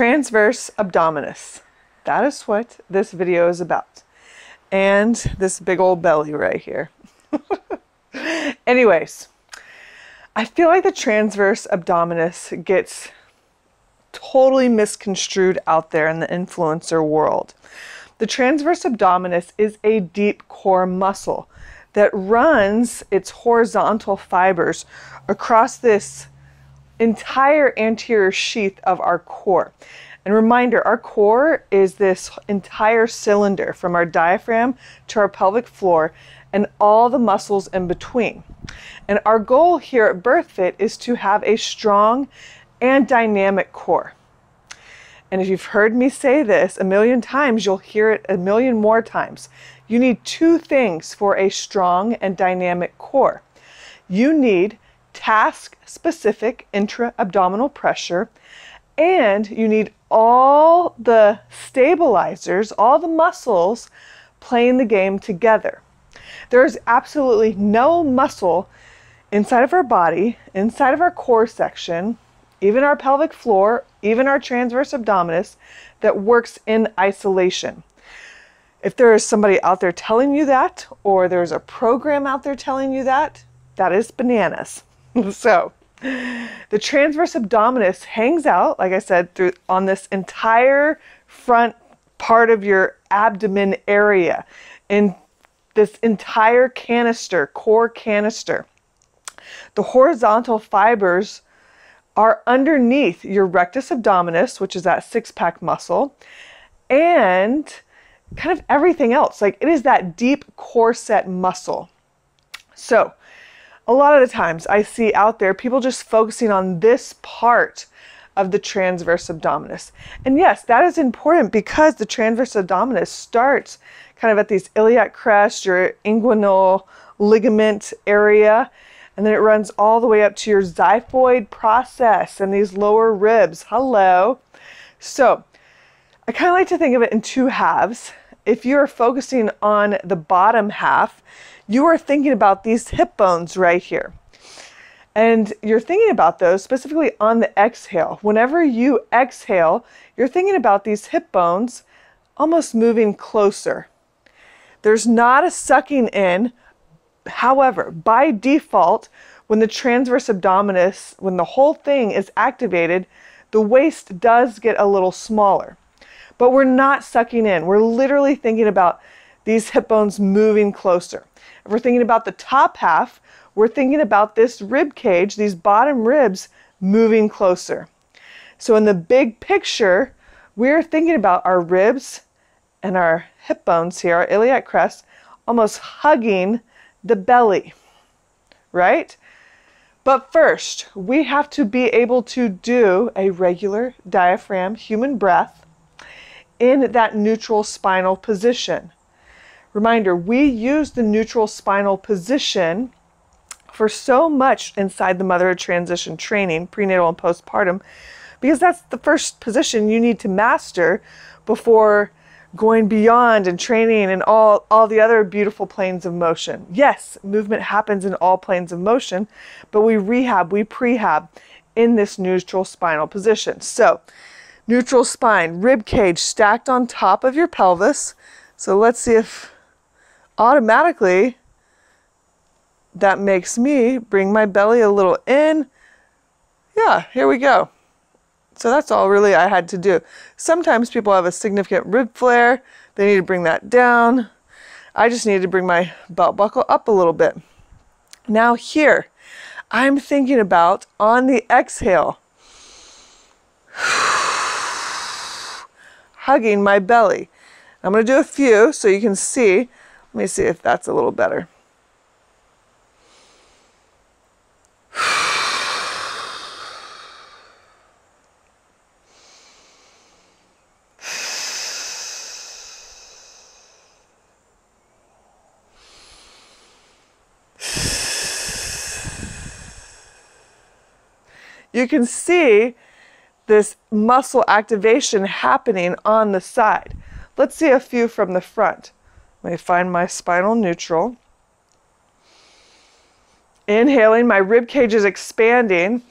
transverse abdominis. That is what this video is about. And this big old belly right here. Anyways, I feel like the transverse abdominis gets totally misconstrued out there in the influencer world. The transverse abdominis is a deep core muscle that runs its horizontal fibers across this entire anterior sheath of our core. And reminder, our core is this entire cylinder from our diaphragm to our pelvic floor and all the muscles in between. And our goal here at BirthFit is to have a strong and dynamic core. And if you've heard me say this a million times, you'll hear it a million more times. You need two things for a strong and dynamic core. You need task specific intra abdominal pressure, and you need all the stabilizers, all the muscles playing the game together. There's absolutely no muscle inside of our body, inside of our core section, even our pelvic floor, even our transverse abdominis, that works in isolation. If there is somebody out there telling you that, or there's a program out there telling you that, that is bananas. so, the transverse abdominis hangs out, like I said, through on this entire front part of your abdomen area in this entire canister, core canister. The horizontal fibers are underneath your rectus abdominis, which is that six pack muscle, and kind of everything else. Like it is that deep corset muscle. So, a lot of the times I see out there people just focusing on this part of the transverse abdominis. And yes, that is important because the transverse abdominis starts kind of at these iliac crest, your inguinal ligament area, and then it runs all the way up to your xiphoid process and these lower ribs. Hello. So I kind of like to think of it in two halves. If you're focusing on the bottom half, you are thinking about these hip bones right here. And you're thinking about those specifically on the exhale. Whenever you exhale, you're thinking about these hip bones almost moving closer. There's not a sucking in. However, by default, when the transverse abdominis, when the whole thing is activated, the waist does get a little smaller. But we're not sucking in. We're literally thinking about these hip bones moving closer. If we're thinking about the top half, we're thinking about this rib cage, these bottom ribs moving closer. So in the big picture, we're thinking about our ribs and our hip bones here, our iliac crest, almost hugging the belly, right? But first, we have to be able to do a regular diaphragm human breath in that neutral spinal position. Reminder, we use the neutral spinal position for so much inside the mother transition training, prenatal and postpartum, because that's the first position you need to master before going beyond and training and all, all the other beautiful planes of motion. Yes, movement happens in all planes of motion, but we rehab, we prehab in this neutral spinal position. So, neutral spine, rib cage stacked on top of your pelvis. So let's see if automatically that makes me bring my belly a little in. Yeah, here we go. So that's all really I had to do. Sometimes people have a significant rib flare. They need to bring that down. I just need to bring my belt buckle up a little bit. Now here, I'm thinking about on the exhale, hugging my belly. I'm going to do a few so you can see. Let me see if that's a little better. you can see this muscle activation happening on the side. Let's see a few from the front. Let me find my spinal neutral. Inhaling, my rib cage is expanding.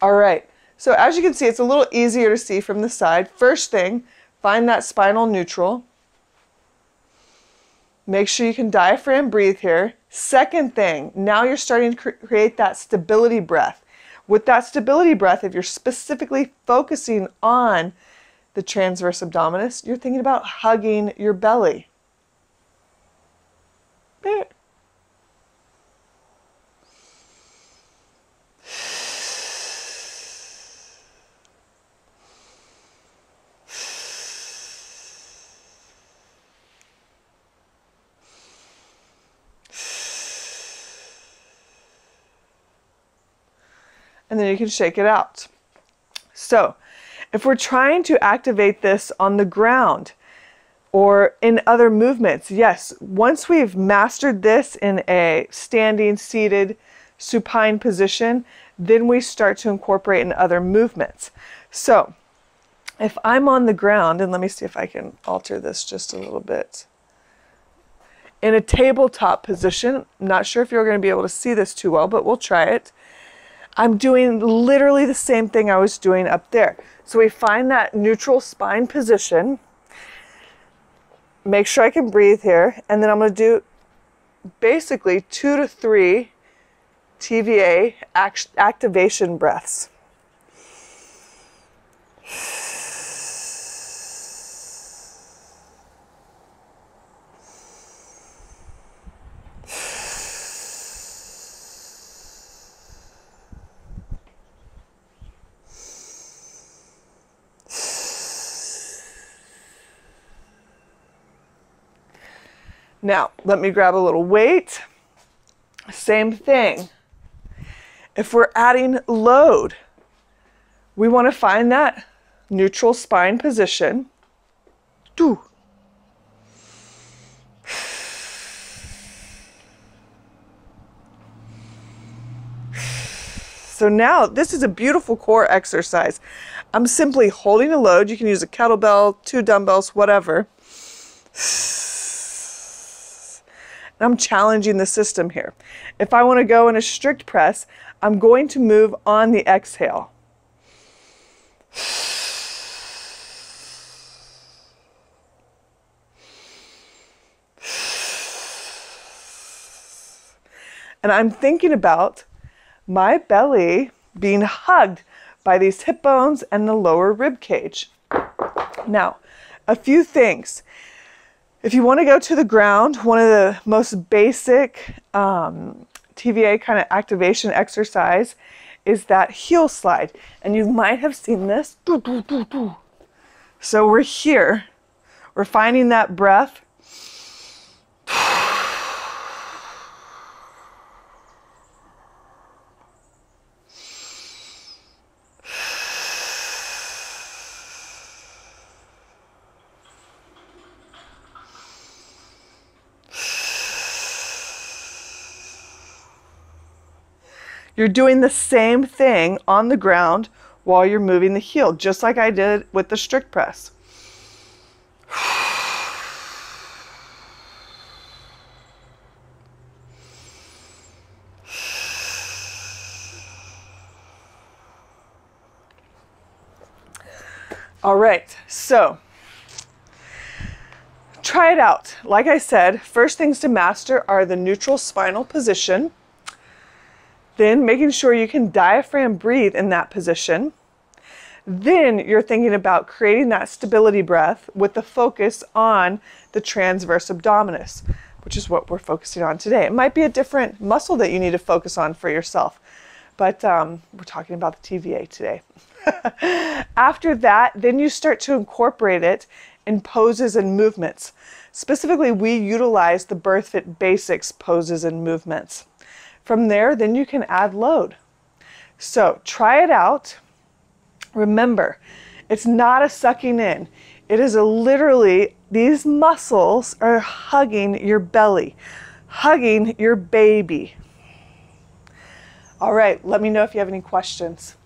All right, so as you can see, it's a little easier to see from the side. First thing, find that spinal neutral. Make sure you can diaphragm breathe here. Second thing, now you're starting to cre create that stability breath. With that stability breath, if you're specifically focusing on the transverse abdominis, you're thinking about hugging your belly. There. And then you can shake it out. So, if we're trying to activate this on the ground or in other movements, yes, once we've mastered this in a standing, seated, supine position, then we start to incorporate in other movements. So, if I'm on the ground, and let me see if I can alter this just a little bit. In a tabletop position, I'm not sure if you're going to be able to see this too well, but we'll try it. I'm doing literally the same thing I was doing up there. So we find that neutral spine position. Make sure I can breathe here. And then I'm going to do basically two to three TVA act activation breaths. Now, let me grab a little weight. Same thing. If we're adding load, we want to find that neutral spine position. Do. So now this is a beautiful core exercise. I'm simply holding a load. You can use a kettlebell, two dumbbells, whatever. I'm challenging the system here. If I want to go in a strict press, I'm going to move on the exhale. And I'm thinking about my belly being hugged by these hip bones and the lower rib cage. Now, a few things. If you want to go to the ground, one of the most basic um, TVA kind of activation exercise is that heel slide. And you might have seen this. So we're here. We're finding that breath. You're doing the same thing on the ground while you're moving the heel, just like I did with the strict press. All right, so try it out. Like I said, first things to master are the neutral spinal position. Then making sure you can diaphragm breathe in that position. Then you're thinking about creating that stability breath with the focus on the transverse abdominis, which is what we're focusing on today. It might be a different muscle that you need to focus on for yourself, but um, we're talking about the TVA today. After that, then you start to incorporate it in poses and movements. Specifically, we utilize the BirthFit Basics poses and movements. From there, then you can add load. So try it out. Remember, it's not a sucking in. It is literally, these muscles are hugging your belly, hugging your baby. All right, let me know if you have any questions.